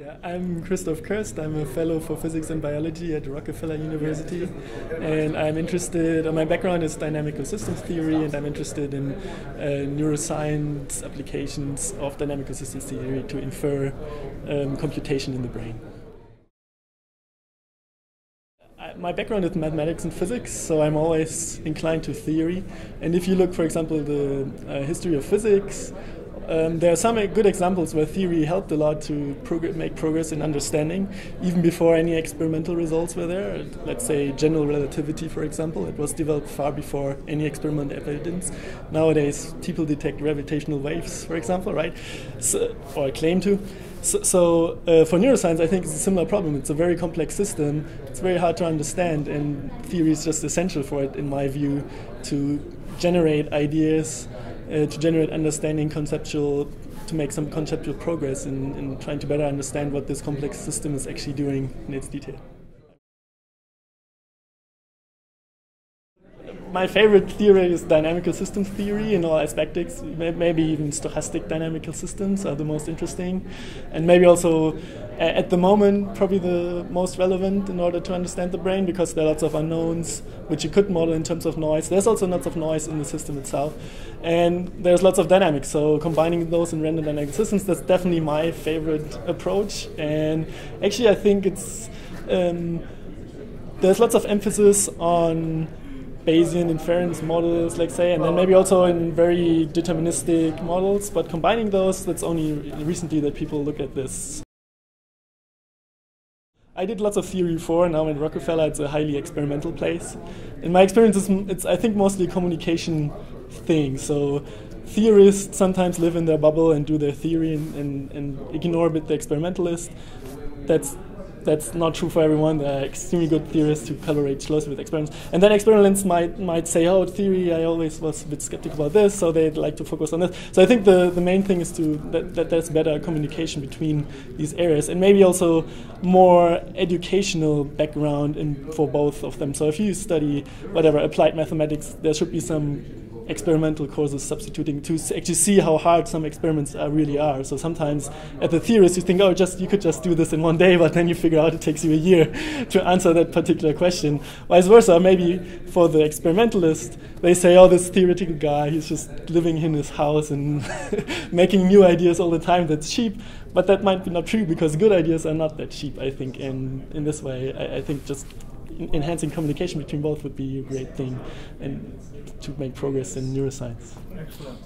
Yeah, I'm Christoph Kirst. I'm a fellow for physics and biology at Rockefeller University. And I'm interested, uh, my background is dynamical systems theory, and I'm interested in uh, neuroscience applications of dynamical systems theory to infer um, computation in the brain. my background is mathematics and physics, so I'm always inclined to theory. And if you look, for example, the uh, history of physics, um, there are some good examples where theory helped a lot to prog make progress in understanding, even before any experimental results were there. Let's say general relativity, for example, it was developed far before any experimental evidence. Nowadays, people detect gravitational waves, for example, right? So, or claim to. So, so uh, for neuroscience, I think it's a similar problem. It's a very complex system. It's very hard to understand, and theory is just essential for it, in my view, to generate ideas uh, to generate understanding, conceptual, to make some conceptual progress in, in trying to better understand what this complex system is actually doing in its detail. My favorite theory is dynamical systems theory in all aspects. Maybe even stochastic dynamical systems are the most interesting, and maybe also at the moment probably the most relevant in order to understand the brain because there are lots of unknowns which you could model in terms of noise. There's also lots of noise in the system itself, and there's lots of dynamics. So combining those in random dynamical systems that's definitely my favorite approach. And actually, I think it's um, there's lots of emphasis on Bayesian inference models, let's say, and then maybe also in very deterministic models. But combining those, that's only recently that people look at this. I did lots of theory before. Now in Rockefeller, it's a highly experimental place. In my experience, it's, it's I think mostly a communication thing. So theorists sometimes live in their bubble and do their theory and, and, and ignore a bit the experimentalist. That's that's not true for everyone. There are extremely good theorists who collaborate closely with experiments. And then experiments might might say, oh, theory, I always was a bit skeptical about this, so they'd like to focus on this. So I think the, the main thing is to that, that there's better communication between these areas and maybe also more educational background in, for both of them. So if you study whatever applied mathematics, there should be some experimental courses substituting to actually see how hard some experiments are, really are. So sometimes at the theorist you think, oh, just you could just do this in one day, but then you figure out it takes you a year to answer that particular question. Vice versa, maybe for the experimentalist, they say, oh, this theoretical guy, he's just living in his house and making new ideas all the time. That's cheap, but that might be not true because good ideas are not that cheap. I think, and in this way, I, I think just enhancing communication between both would be a great thing and to make progress in neuroscience. Excellent.